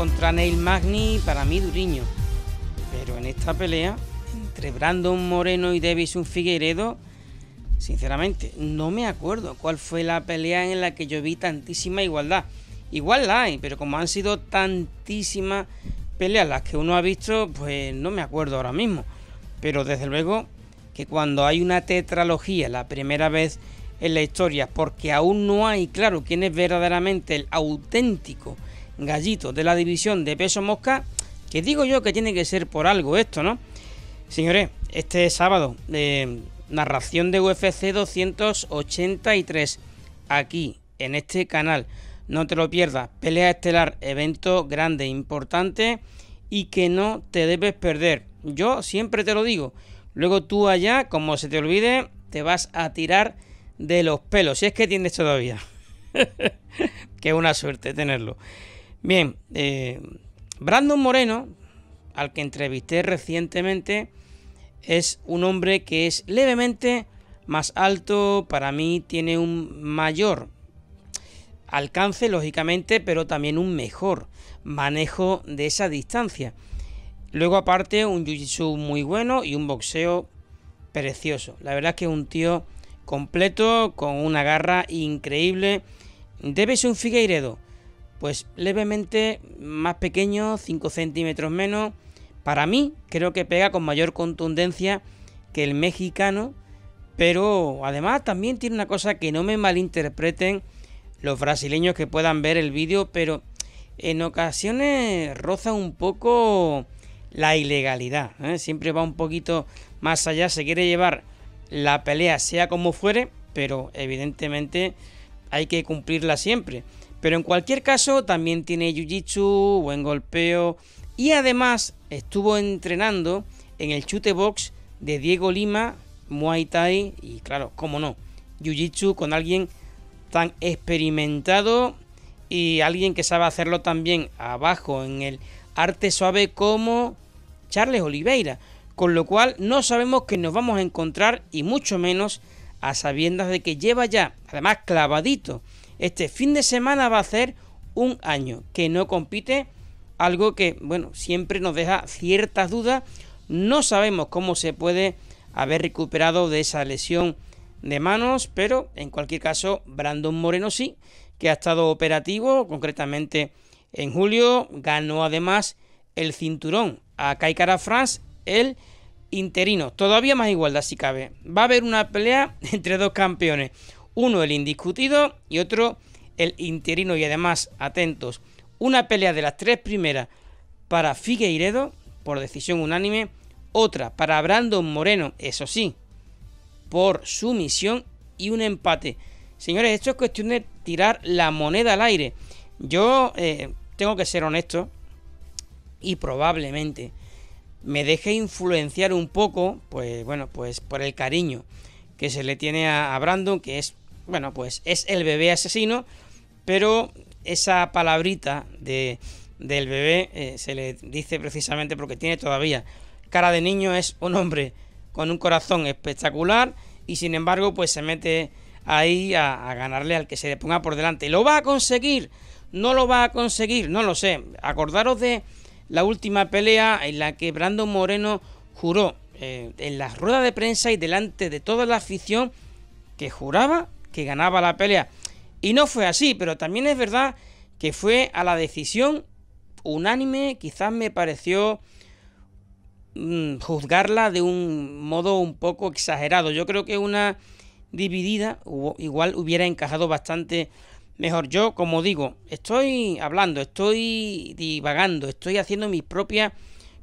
contra Neil Magni, para mí Duriño. Pero en esta pelea, entre Brandon Moreno y Davison Figueiredo, sinceramente, no me acuerdo cuál fue la pelea en la que yo vi tantísima igualdad. Igual la hay, pero como han sido tantísimas peleas las que uno ha visto, pues no me acuerdo ahora mismo. Pero desde luego que cuando hay una tetralogía, la primera vez en la historia, porque aún no hay claro quién es verdaderamente el auténtico gallito de la división de peso mosca, que digo yo que tiene que ser por algo esto, ¿no? Señores, este sábado, de narración de UFC 283, aquí, en este canal. No te lo pierdas, pelea estelar, evento grande, importante y que no te debes perder. Yo siempre te lo digo. Luego tú allá, como se te olvide, te vas a tirar de los pelos. Si es que tienes todavía. Qué una suerte tenerlo. Bien, eh, Brandon Moreno, al que entrevisté recientemente, es un hombre que es levemente más alto, para mí tiene un mayor alcance, lógicamente, pero también un mejor manejo de esa distancia. Luego aparte un jiu-jitsu muy bueno y un boxeo precioso. La verdad es que es un tío completo, con una garra increíble. Debe ser un Figueiredo, pues levemente más pequeño, 5 centímetros menos. Para mí creo que pega con mayor contundencia que el mexicano, pero además también tiene una cosa que no me malinterpreten los brasileños que puedan ver el vídeo, pero en ocasiones roza un poco la ilegalidad. ¿eh? Siempre va un poquito más allá, se quiere llevar la pelea sea como fuere, pero evidentemente hay que cumplirla siempre. Pero en cualquier caso también tiene jiu-jitsu, buen golpeo y además estuvo entrenando en el chute box de Diego Lima, Muay Thai y claro, cómo no, jiu-jitsu con alguien tan experimentado y alguien que sabe hacerlo también abajo en el arte suave como Charles Oliveira. Con lo cual no sabemos que nos vamos a encontrar y mucho menos a sabiendas de que lleva ya, además clavadito, este fin de semana va a ser un año que no compite, algo que, bueno, siempre nos deja ciertas dudas. No sabemos cómo se puede haber recuperado de esa lesión de manos, pero en cualquier caso, Brandon Moreno sí, que ha estado operativo, concretamente en julio, ganó además el cinturón a Kaikara France, el interino. Todavía más igualdad si cabe. Va a haber una pelea entre dos campeones. Uno el indiscutido y otro el interino. Y además, atentos, una pelea de las tres primeras para Figueiredo por decisión unánime. Otra para Brandon Moreno, eso sí, por sumisión y un empate. Señores, esto es cuestión de tirar la moneda al aire. Yo eh, tengo que ser honesto y probablemente me deje influenciar un poco, pues bueno, pues por el cariño que se le tiene a, Brandon, que es, bueno, pues es el bebé asesino, pero esa palabrita de, del bebé eh, se le dice precisamente porque tiene todavía cara de niño, es un hombre con un corazón espectacular y sin embargo pues se mete ahí a, a ganarle al que se le ponga por delante. ¿Lo va a conseguir? ¿No lo va a conseguir? No lo sé. Acordaros de la última pelea en la que Brandon Moreno juró eh, en las ruedas de prensa y delante de toda la afición que juraba que ganaba la pelea. Y no fue así, pero también es verdad que fue a la decisión unánime, quizás me pareció mm, juzgarla de un modo un poco exagerado. Yo creo que una dividida igual hubiera encajado bastante mejor. Yo, como digo, estoy hablando, estoy divagando, estoy haciendo mis propias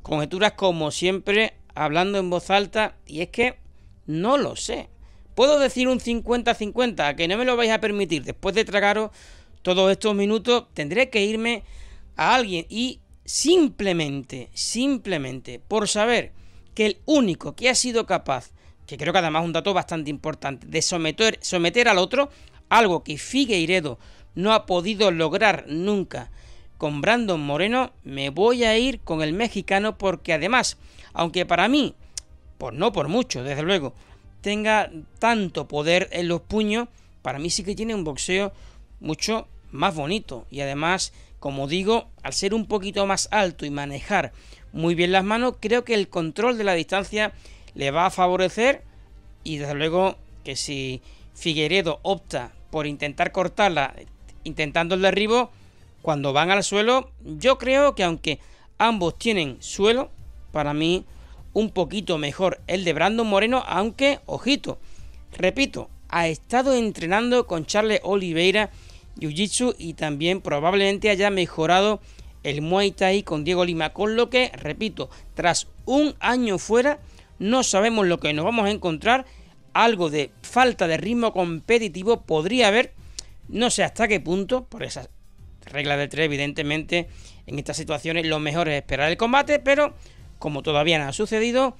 conjeturas como siempre, hablando en voz alta, y es que no lo sé. Puedo decir un 50-50, que no me lo vais a permitir. Después de tragaros todos estos minutos, tendré que irme a alguien y simplemente, simplemente por saber que el único que ha sido capaz, que creo que además es un dato bastante importante, de someter, someter al otro, algo que Figueiredo no ha podido lograr nunca con Brandon Moreno, me voy a ir con el mexicano porque además, aunque para mí, pues no por mucho, desde luego, tenga tanto poder en los puños, para mí sí que tiene un boxeo mucho más bonito. Y además como digo, al ser un poquito más alto y manejar muy bien las manos, creo que el control de la distancia le va a favorecer. Y desde luego que si Figueredo opta por intentar cortarla intentando el derribo, cuando van al suelo, yo creo que aunque ambos tienen suelo, para mí un poquito mejor el de Brandon Moreno, aunque, ojito, repito, ha estado entrenando con Charles Oliveira Jiu-Jitsu y también probablemente haya mejorado el Muay Thai con Diego Lima, con lo que, repito, tras un año fuera, no sabemos lo que nos vamos a encontrar, algo de falta de ritmo competitivo podría haber, no sé hasta qué punto, por esa regla de tres, evidentemente, en estas situaciones lo mejor es esperar el combate, pero como todavía no ha sucedido,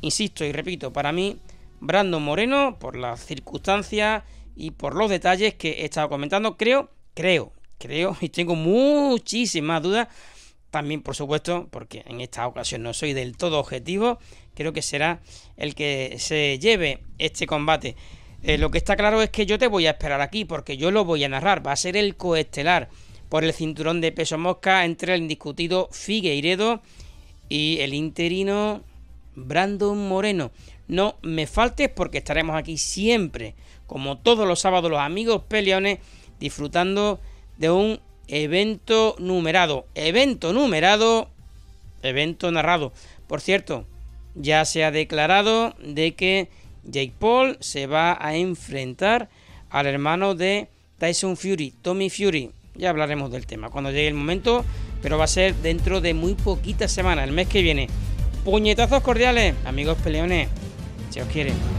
insisto y repito, para mí, Brandon Moreno, por las circunstancias y por los detalles que he estado comentando, creo, creo, creo, y tengo muchísimas dudas, también por supuesto, porque en esta ocasión no soy del todo objetivo, creo que será el que se lleve este combate. Eh, lo que está claro es que yo te voy a esperar aquí, porque yo lo voy a narrar, va a ser el coestelar por el cinturón de peso mosca entre el indiscutido Figueiredo y el interino Brandon Moreno. No me faltes porque estaremos aquí siempre, como todos los sábados, los amigos peleones, disfrutando de un evento numerado. Evento numerado, evento narrado. Por cierto, ya se ha declarado de que Jake Paul se va a enfrentar al hermano de Tyson Fury, Tommy Fury. Ya hablaremos del tema cuando llegue el momento, pero va a ser dentro de muy poquitas semanas, el mes que viene. Puñetazos cordiales, amigos peleones, si os quieren.